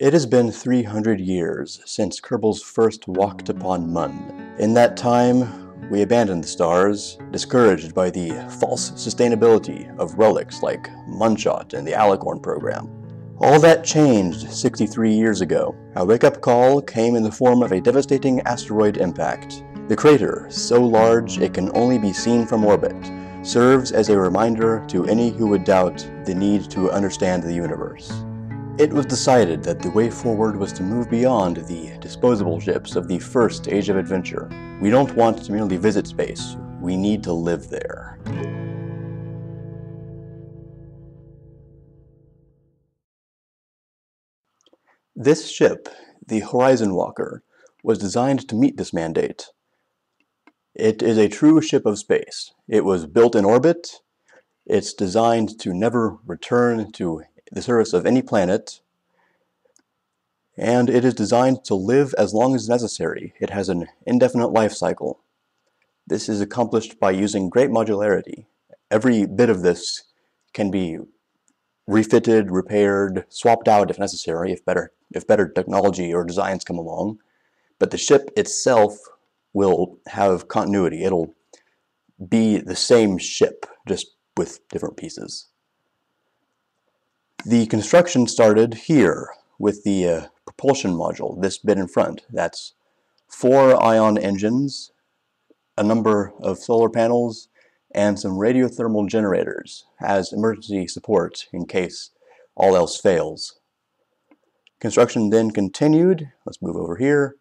It has been 300 years since Kerbals first walked upon Mun. In that time, we abandoned the stars, discouraged by the false sustainability of relics like Munshot and the Alicorn program. All that changed 63 years ago. Our wake-up call came in the form of a devastating asteroid impact. The crater, so large it can only be seen from orbit, serves as a reminder to any who would doubt the need to understand the universe. It was decided that the way forward was to move beyond the disposable ships of the first age of adventure. We don't want to merely visit space, we need to live there. This ship, the Horizon Walker, was designed to meet this mandate. It is a true ship of space. It was built in orbit. It's designed to never return to the surface of any planet, and it is designed to live as long as necessary. It has an indefinite life cycle. This is accomplished by using great modularity. Every bit of this can be refitted, repaired, swapped out if necessary, if better, if better technology or designs come along. But the ship itself will have continuity. It'll be the same ship, just with different pieces. The construction started here with the uh, propulsion module, this bit in front. That's four ion engines, a number of solar panels, and some radiothermal generators as emergency support in case all else fails. Construction then continued, let's move over here,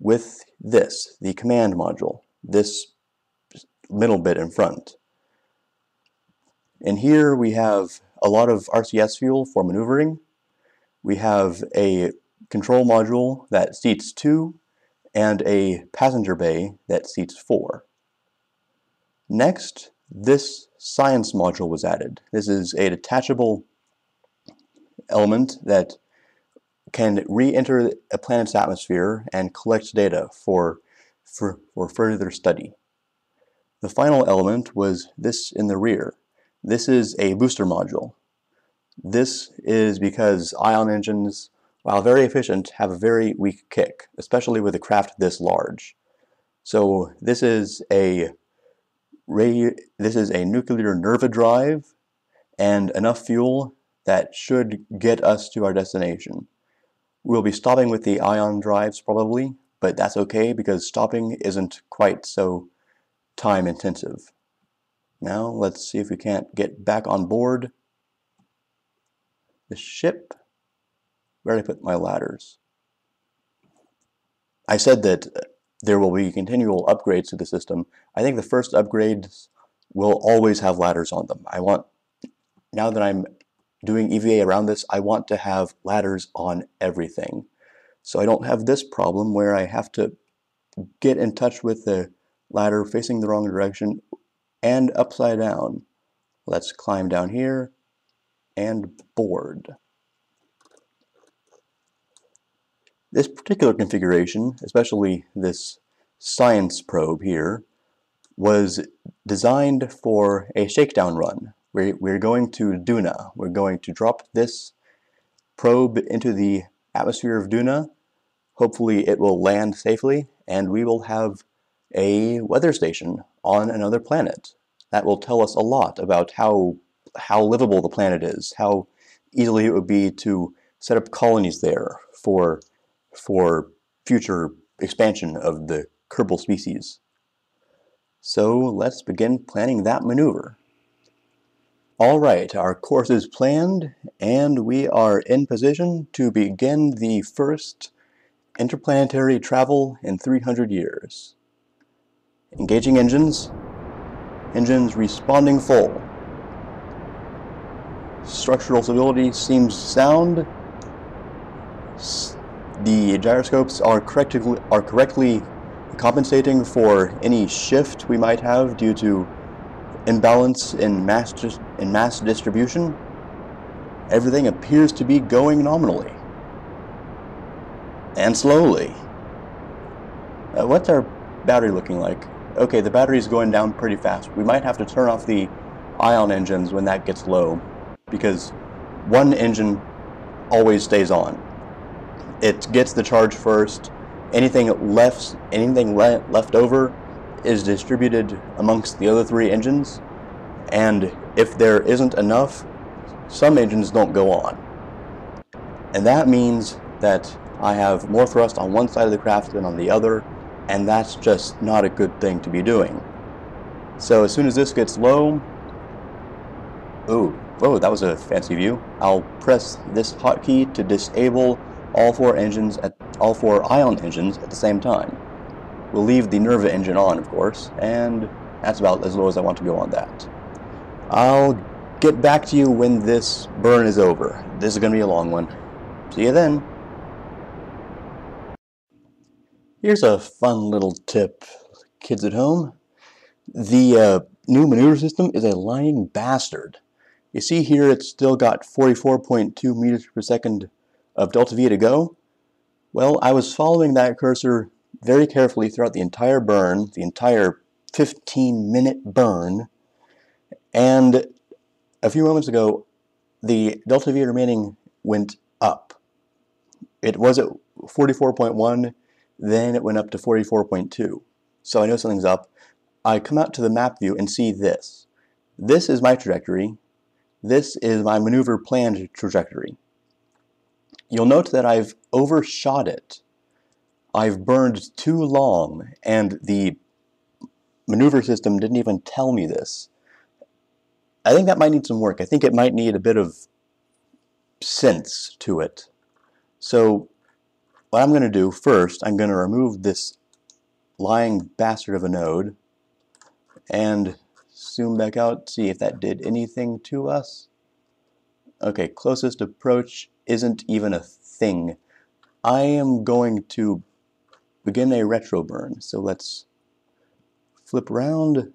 with this, the command module, this middle bit in front. And here we have a lot of RCS fuel for maneuvering. We have a control module that seats two and a passenger bay that seats four. Next, this science module was added. This is a detachable element that can re-enter a planet's atmosphere and collect data for, for, for further study. The final element was this in the rear. This is a booster module. This is because ion engines, while very efficient, have a very weak kick, especially with a craft this large. So this is a this is a nuclear NERVA drive and enough fuel that should get us to our destination. We'll be stopping with the ion drives probably, but that's okay because stopping isn't quite so time intensive. Now let's see if we can't get back on board the ship. Where did I put my ladders? I said that uh, there will be continual upgrades to the system. I think the first upgrades will always have ladders on them. I want, now that I'm doing EVA around this, I want to have ladders on everything. So I don't have this problem where I have to get in touch with the ladder facing the wrong direction and upside down. Let's climb down here and board. This particular configuration, especially this science probe here, was designed for a shakedown run. We're, we're going to Duna. We're going to drop this probe into the atmosphere of Duna. Hopefully it will land safely and we will have a weather station on another planet. That will tell us a lot about how, how livable the planet is, how easily it would be to set up colonies there for, for future expansion of the Kerbal species. So let's begin planning that maneuver. All right, our course is planned and we are in position to begin the first interplanetary travel in 300 years. Engaging engines. Engines responding full. Structural stability seems sound. The gyroscopes are correctly, are correctly compensating for any shift we might have due to imbalance in mass, in mass distribution. Everything appears to be going nominally. And slowly. Uh, what's our battery looking like? Okay, the battery is going down pretty fast. We might have to turn off the ion engines when that gets low because one engine always stays on. it gets the charge first. Anything left, anything le left over, is distributed amongst the other three engines. And if there isn't enough, some engines don't go on. And that means that I have more thrust on one side of the craft than on the other, and that's just not a good thing to be doing. So as soon as this gets low, ooh, whoa, that was a fancy view. I'll press this hotkey to disable all four engines at all four ion engines at the same time. We'll leave the Nerva engine on, of course, and that's about as low as I want to go on that. I'll get back to you when this burn is over. This is going to be a long one. See you then. Here's a fun little tip, kids at home. The uh, new maneuver system is a lying bastard. You see here it's still got 44.2 meters per second of delta V to go. Well, I was following that cursor very carefully throughout the entire burn, the entire 15 minute burn, and a few moments ago, the delta V remaining went up. It was at 44.1, then it went up to 44.2. So I know something's up. I come out to the map view and see this. This is my trajectory. This is my maneuver planned trajectory. You'll note that I've overshot it. I've burned too long, and the maneuver system didn't even tell me this. I think that might need some work. I think it might need a bit of sense to it. So what I'm going to do first, I'm going to remove this lying bastard of a node and zoom back out, see if that did anything to us. Okay, closest approach isn't even a thing. I am going to begin a retro burn. So let's flip around,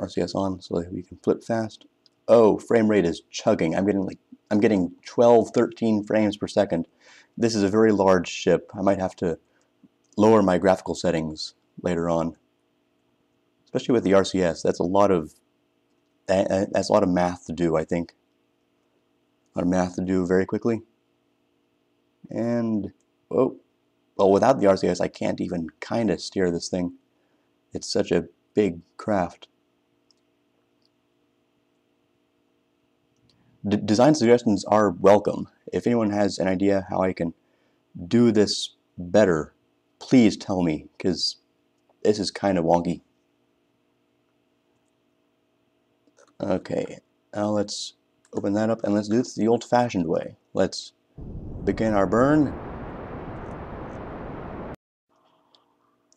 RCS on so we can flip fast. Oh, frame rate is chugging. I'm getting like I'm getting 12, 13 frames per second. This is a very large ship. I might have to lower my graphical settings later on. Especially with the RCS, that's a lot of that's a lot of math to do, I think. A lot of math to do very quickly. And, oh, well, without the RCS, I can't even kind of steer this thing. It's such a big craft. D design suggestions are welcome. If anyone has an idea how I can do this better, please tell me, because this is kind of wonky. Okay, now let's open that up and let's do this the old-fashioned way. Let's begin our burn.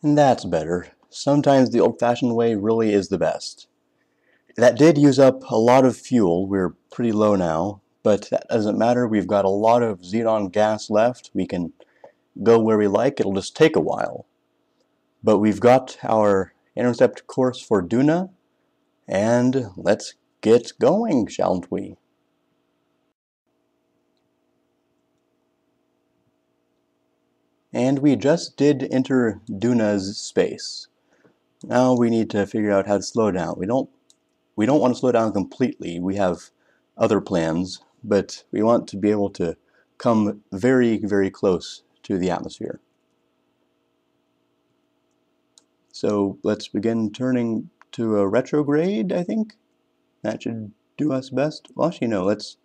And that's better. Sometimes the old-fashioned way really is the best. That did use up a lot of fuel. We're pretty low now, but that doesn't matter. We've got a lot of xenon gas left. We can go where we like. It'll just take a while. But we've got our intercept course for Duna, and let's get going, shan't we? And we just did enter Duna's space. Now we need to figure out how to slow down. We don't we don't want to slow down completely. We have other plans, but we want to be able to come very, very close to the atmosphere. So let's begin turning to a retrograde, I think. That should do us best. Well, actually, no, let's,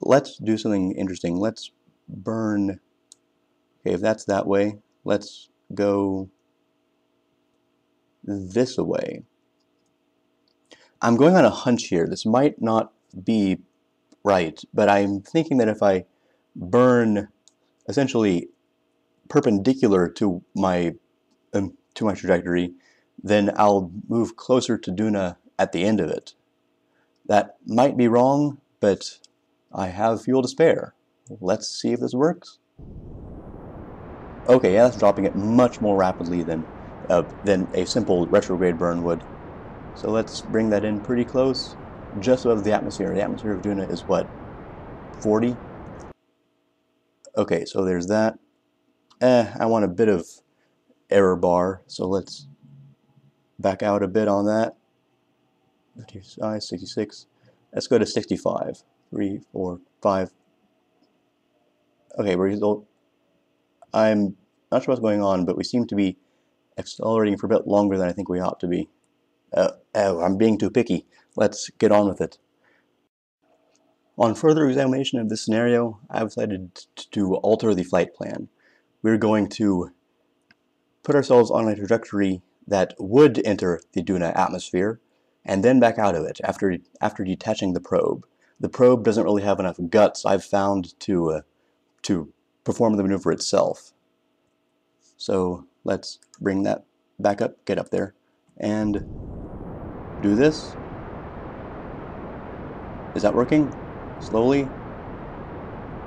let's do something interesting. Let's burn Okay, if that's that way, let's go this way. I'm going on a hunch here. This might not be right, but I'm thinking that if I burn essentially perpendicular to my um, to my trajectory, then I'll move closer to Duna at the end of it. That might be wrong, but I have fuel to spare. Let's see if this works. Okay, yeah, that's dropping it much more rapidly than, uh, than a simple retrograde burn would. So let's bring that in pretty close, just above the atmosphere. The atmosphere of Duna is what, 40? Okay, so there's that. Eh, I want a bit of error bar, so let's back out a bit on that. 66. Let's go to 65. 3, 4, 5. Okay, we're I'm not sure what's going on, but we seem to be accelerating for a bit longer than I think we ought to be. Uh, oh, I'm being too picky. Let's get on with it. On further examination of this scenario, I've decided to alter the flight plan. We're going to put ourselves on a trajectory that would enter the Duna atmosphere and then back out of it after, after detaching the probe. The probe doesn't really have enough guts, I've found, to, uh, to perform the maneuver itself. So let's bring that back up, get up there, and do this. Is that working? Slowly?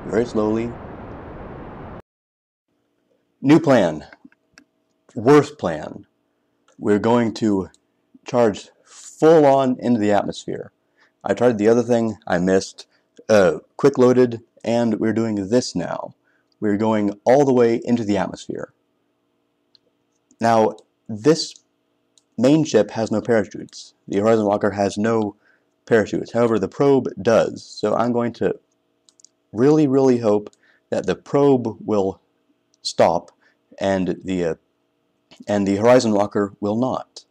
Very slowly. New plan. Worst plan. We're going to charge full on into the atmosphere. I tried the other thing, I missed. Uh, quick loaded, and we're doing this now. We're going all the way into the atmosphere. Now, this main ship has no parachutes. The Horizon Walker has no parachutes. However, the probe does. So I'm going to really, really hope that the probe will stop and the uh, and the Horizon Walker will not.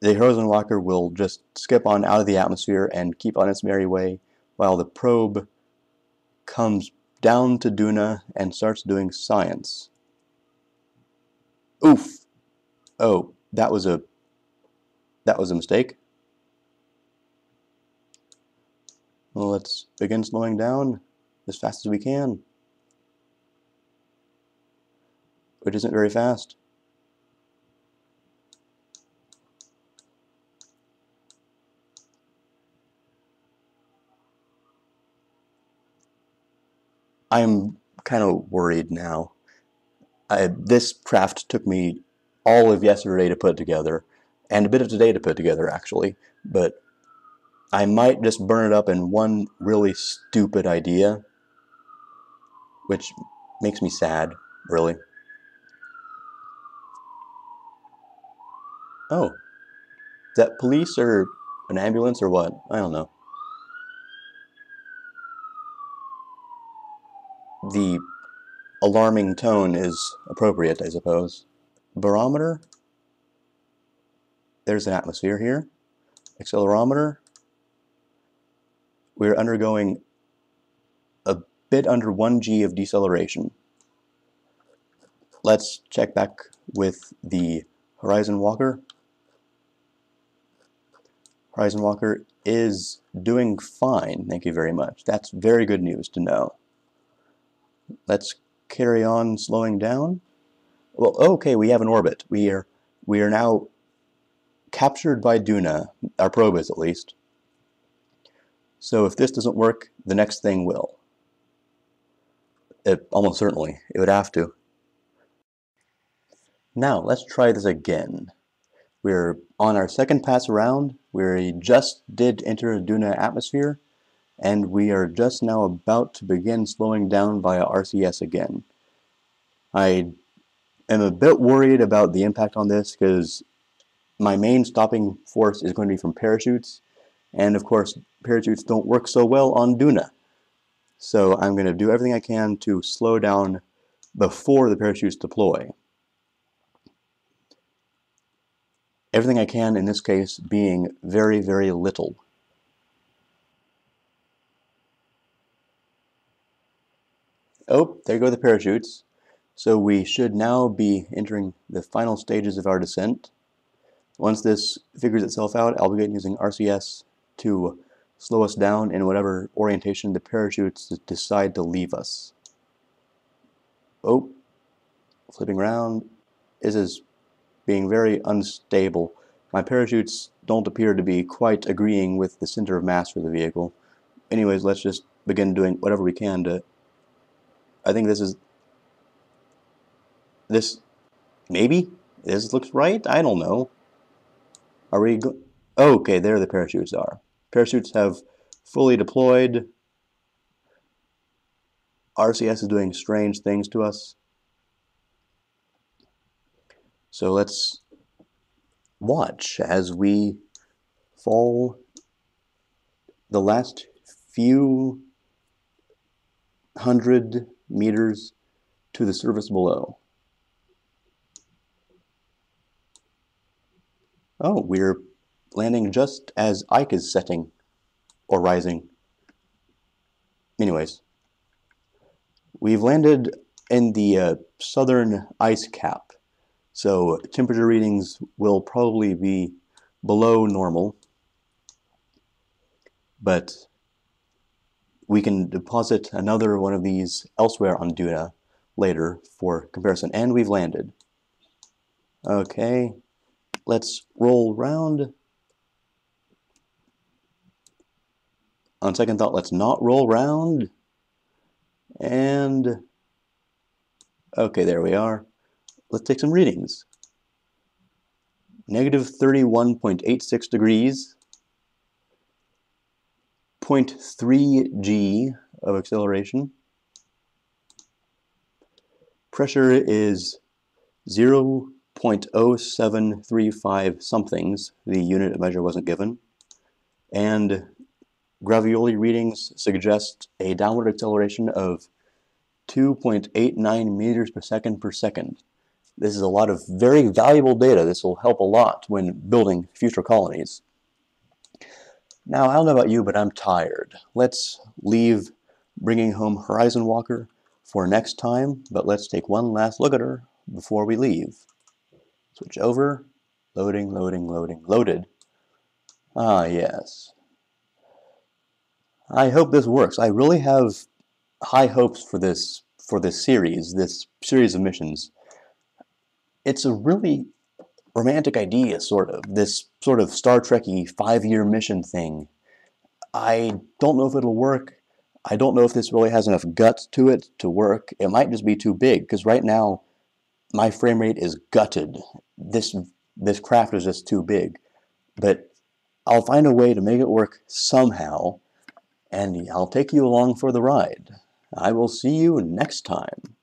The Horizon Walker will just skip on out of the atmosphere and keep on its merry way while the probe comes down to Duna and starts doing science. Oof. Oh, that was a that was a mistake. Well, let's begin slowing down as fast as we can. Which isn't very fast. I'm kind of worried now. I, this craft took me all of yesterday to put together, and a bit of today to put together, actually, but I might just burn it up in one really stupid idea, which makes me sad, really. Oh, is that police or an ambulance or what? I don't know. The alarming tone is appropriate, I suppose. Barometer. There's an atmosphere here. Accelerometer we're undergoing a bit under 1 g of deceleration. Let's check back with the Horizon Walker. Horizon Walker is doing fine, thank you very much. That's very good news to know. Let's carry on slowing down. Well, okay, we have an orbit. We are, we are now captured by Duna, our probe is at least. So if this doesn't work, the next thing will. It, almost certainly. It would have to. Now, let's try this again. We're on our second pass around. We just did enter Duna atmosphere, and we are just now about to begin slowing down via RCS again. I am a bit worried about the impact on this because my main stopping force is going to be from parachutes, and of course parachutes don't work so well on Duna. So I'm going to do everything I can to slow down before the parachutes deploy. Everything I can in this case being very, very little. Oh, there go the parachutes. So we should now be entering the final stages of our descent. Once this figures itself out, I'll begin using RCS to slow us down in whatever orientation the parachutes decide to leave us. Oh, flipping around. This is being very unstable. My parachutes don't appear to be quite agreeing with the center of mass for the vehicle. Anyways, let's just begin doing whatever we can to... I think this is... This... Maybe? This looks right? I don't know. Are we... Go okay, there the parachutes are. Parachutes have fully deployed. RCS is doing strange things to us. So let's watch as we fall the last few hundred meters to the surface below. Oh, we're landing just as Ike is setting or rising. Anyways, we've landed in the uh, southern ice cap, so temperature readings will probably be below normal, but we can deposit another one of these elsewhere on Duna later for comparison. And we've landed. Okay, let's roll round. On second thought, let's not roll round. And, okay, there we are. Let's take some readings. Negative 31.86 degrees, 0.3 g of acceleration. Pressure is 0.0735 somethings. The unit of measure wasn't given. And gravioli readings suggest a downward acceleration of 2.89 meters per second per second. This is a lot of very valuable data. This will help a lot when building future colonies. Now, I don't know about you, but I'm tired. Let's leave bringing home Horizon Walker for next time, but let's take one last look at her before we leave. Switch over. Loading, loading, loading, loaded. Ah, yes. I hope this works. I really have high hopes for this for this series, this series of missions. It's a really romantic idea, sort of, this sort of Star Trekky five-year mission thing. I don't know if it'll work. I don't know if this really has enough guts to it to work. It might just be too big, because right now, my frame rate is gutted. This, this craft is just too big. But I'll find a way to make it work somehow, and I'll take you along for the ride. I will see you next time.